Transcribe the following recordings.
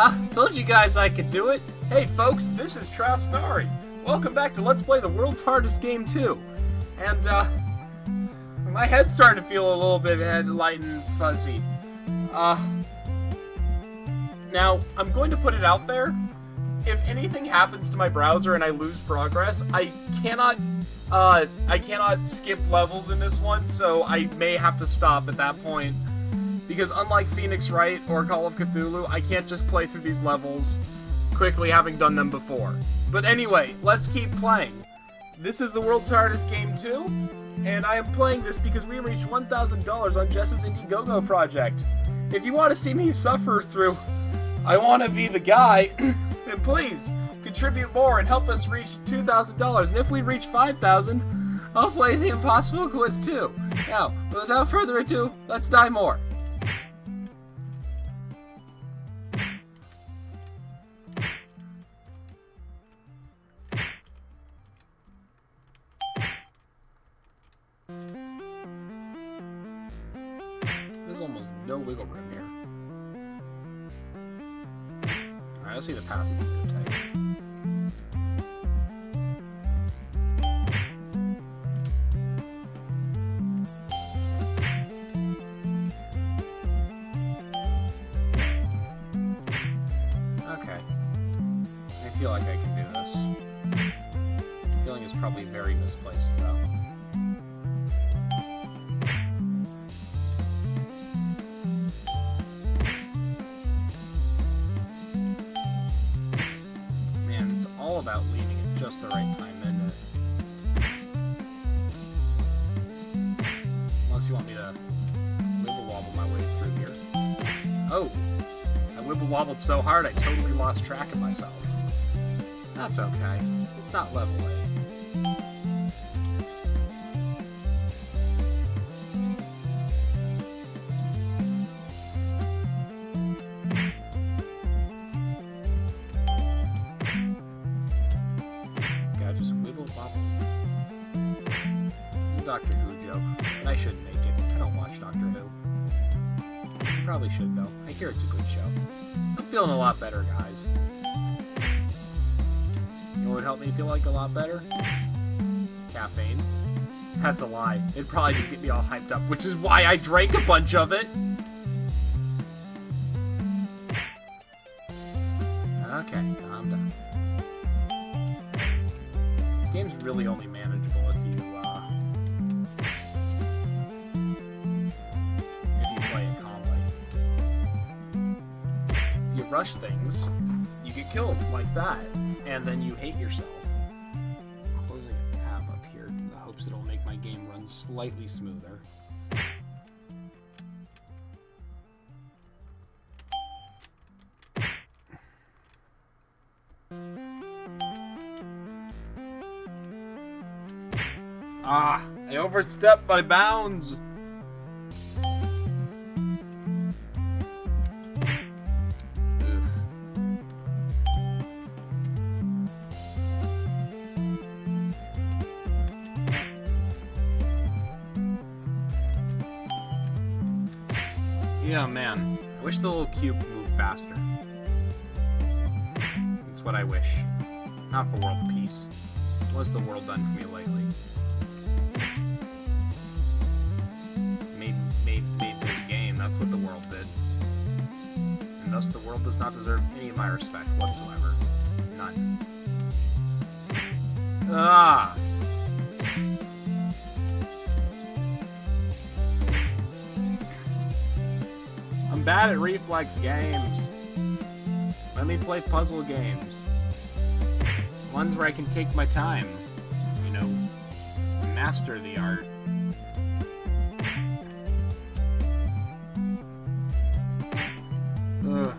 Huh? Told you guys I could do it. Hey folks, this is TraskNari. Welcome back to Let's Play the World's Hardest Game 2. And, uh, my head's starting to feel a little bit head light and fuzzy. Uh, now, I'm going to put it out there. If anything happens to my browser and I lose progress, I cannot, uh, I cannot skip levels in this one, so I may have to stop at that point because unlike Phoenix Wright or Call of Cthulhu, I can't just play through these levels quickly having done them before. But anyway, let's keep playing. This is the world's hardest game 2, and I am playing this because we reached $1,000 on Jess's Indiegogo project. If you want to see me suffer through I want to be the guy, then please contribute more and help us reach $2,000. And if we reach 5000 I'll play the Impossible Quiz 2. Now, without further ado, let's die more. There's almost no wiggle room here. Alright, let's see the path. Okay. I feel like I can do this. The feeling is probably very misplaced, though. I wibble wobbled so hard I totally lost track of myself. That's okay. It's not level 8. I'm feeling a lot better, guys. You know what would help me feel like a lot better? Caffeine. That's a lie. It'd probably just get me all hyped up, which is why I drank a bunch of it. Rush things, you get killed like that, and then you hate yourself. Closing a tab up here in the hopes it'll make my game run slightly smoother. Ah, I overstepped my bounds. Yeah, man. I wish the little cube moved faster. That's what I wish. Not for world peace. What's the world done for me lately? Made, made, made this game. That's what the world did. And thus the world does not deserve any of my respect whatsoever. None. Ah! Bad at reflex games. Let me play puzzle games. Ones where I can take my time. You know, master the art. Ugh.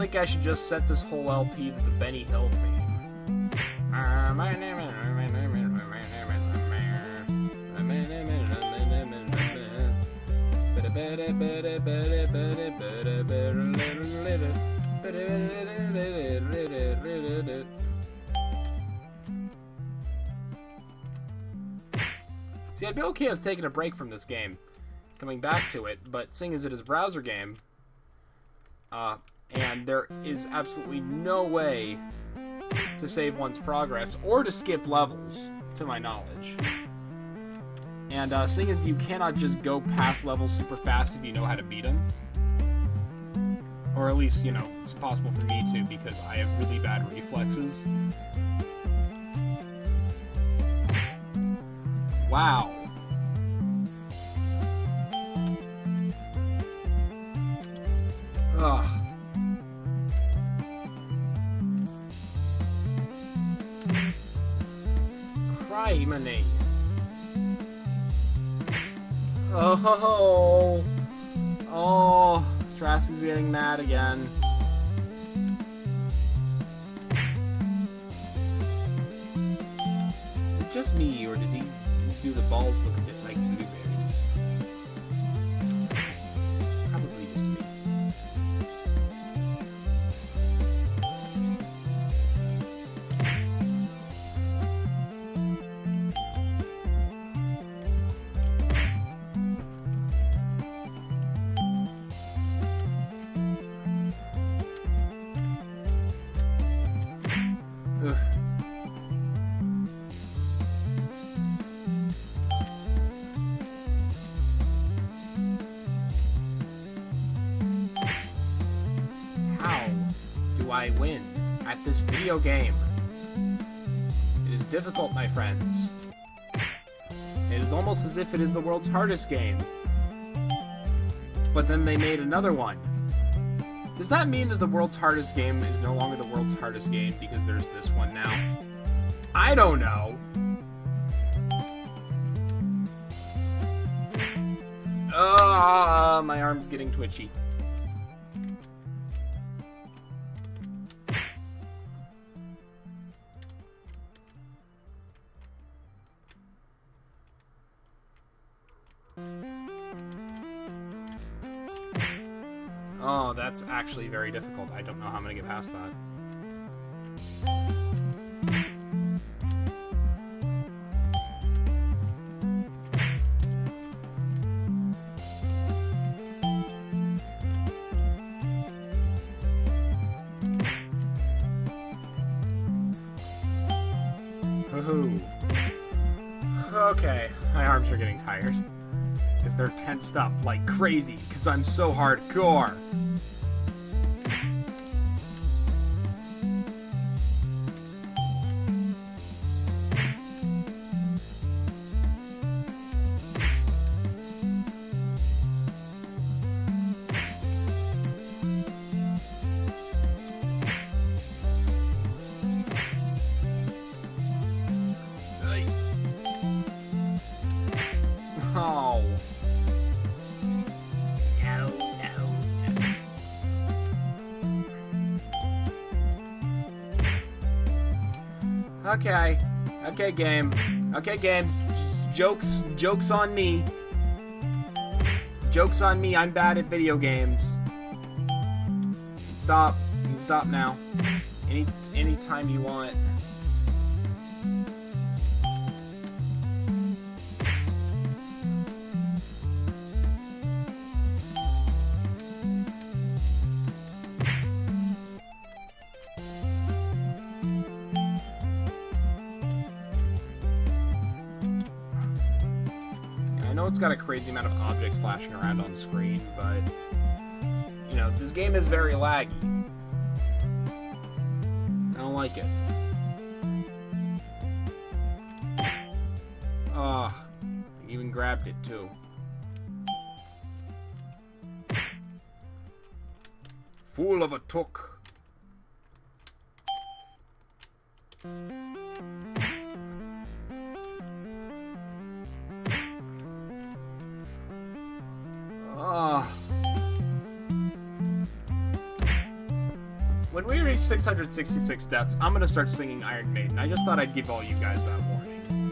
think I should just set this whole LP to the Benny Hill theme. Uh, See, I'd be okay with taking a break from this game, coming back to it, but seeing as it is a browser game, uh, and there is absolutely no way to save one's progress or to skip levels, to my knowledge. And uh, seeing as you cannot just go past levels super fast if you know how to beat them, or at least, you know, it's possible for me to because I have really bad reflexes. Wow. Ugh. Criminy. Oh, oh, Trask's getting mad again. Is it just me, or did he do the balls look this video game? It is difficult, my friends. It is almost as if it is the world's hardest game. But then they made another one. Does that mean that the world's hardest game is no longer the world's hardest game because there's this one now? I don't know. Ah, my arm's getting twitchy. Oh, that's actually very difficult. I don't know how I'm gonna get past that. Okay, my arms are getting tired. Because they're tensed up like crazy, because I'm so hardcore. Okay. Okay, game. Okay, game. Jokes jokes on me. Jokes on me. I'm bad at video games. Stop. Stop now. Any anytime you want. Got a crazy amount of objects flashing around on screen, but you know, this game is very laggy. I don't like it. Ah, I even grabbed it too. Fool of a took. 666 deaths, I'm gonna start singing Iron Maiden. I just thought I'd give all you guys that warning.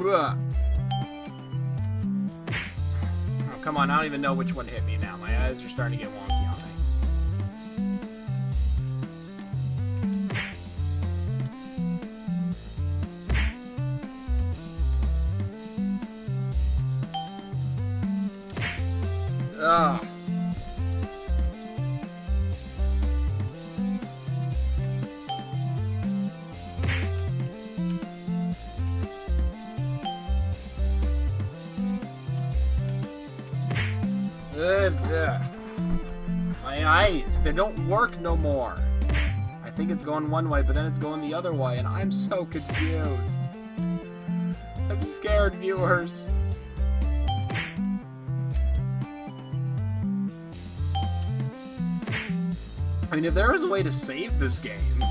Oh, come on, I don't even know which one hit me now. My eyes are starting to get wonky. Ah. Ugh. My eyes, they don't work no more. I think it's going one way, but then it's going the other way, and I'm so confused. I'm scared, viewers. I mean, if there was a way to save this game,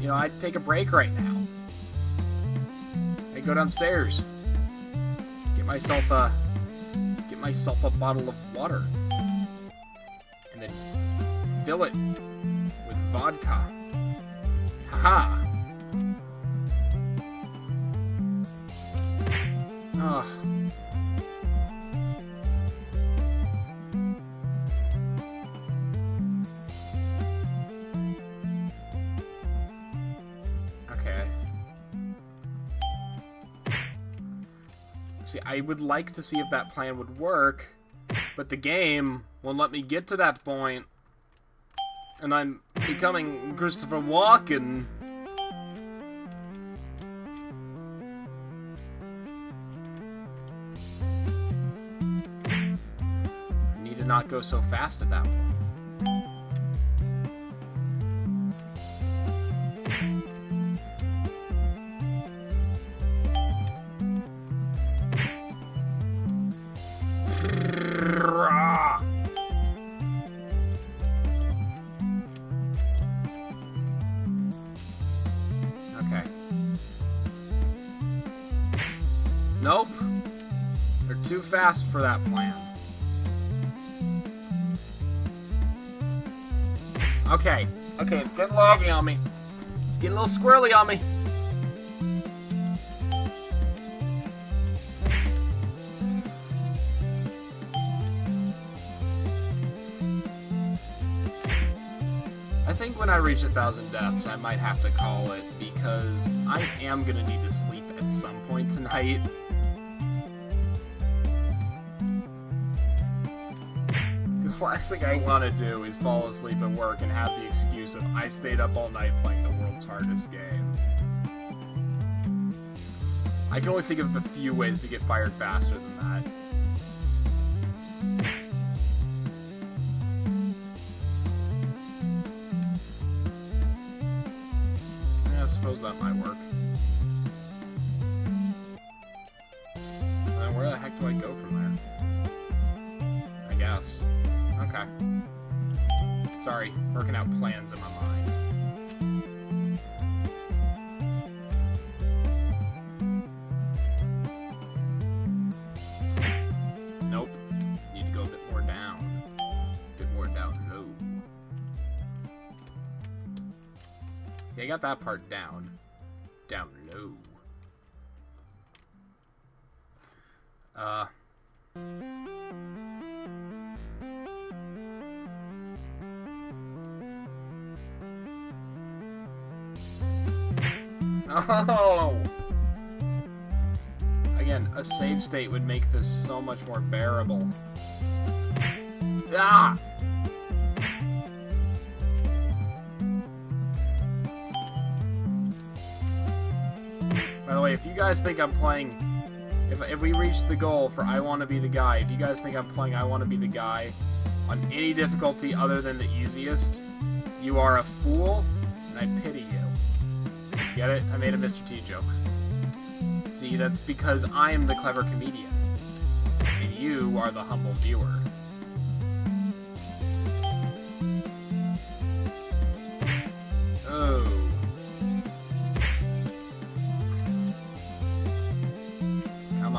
you know, I'd take a break right now. I'd go downstairs, get myself a, get myself a bottle of water, and then fill it with vodka. Haha. Ugh. I would like to see if that plan would work, but the game won't let me get to that point, and I'm becoming Christopher Walken. Need to not go so fast at that point. Nope. They're too fast for that plan. Okay. Okay, it's getting laggy on me. It's getting a little squirrely on me. Reach a thousand deaths, I might have to call it because I am gonna need to sleep at some point tonight. Because last thing I want to do is fall asleep at work and have the excuse of I stayed up all night playing the world's hardest game. I can only think of a few ways to get fired faster than that. That might work. Then where the heck do I go from there? I guess. Okay. Sorry, working out plans in my mind. Got that part down. Down low. Uh. Oh! Again, a save state would make this so much more bearable. Ah! By the way, if you guys think I'm playing... If, if we reach the goal for I Want to Be the Guy, if you guys think I'm playing I Want to Be the Guy on any difficulty other than the easiest, you are a fool, and I pity you. Get it? I made a Mr. T joke. See, that's because I am the clever comedian. And you are the humble viewer.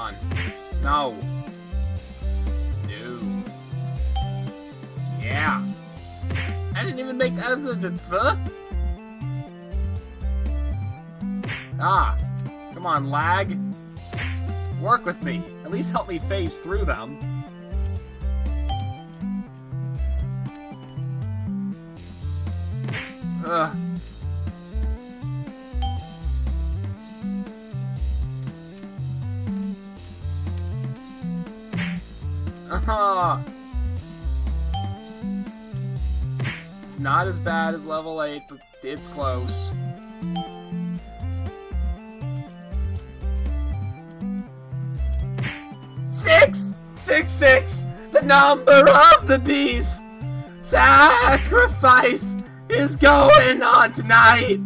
On. No. No. Yeah. I didn't even make that as a fur. Ah. Come Come on, lag. Work with me. At least help me phase through them. Ugh. It's not as bad as level 8, but it's close. Six! Six, six! The number of the beast! Sacrifice is going on tonight!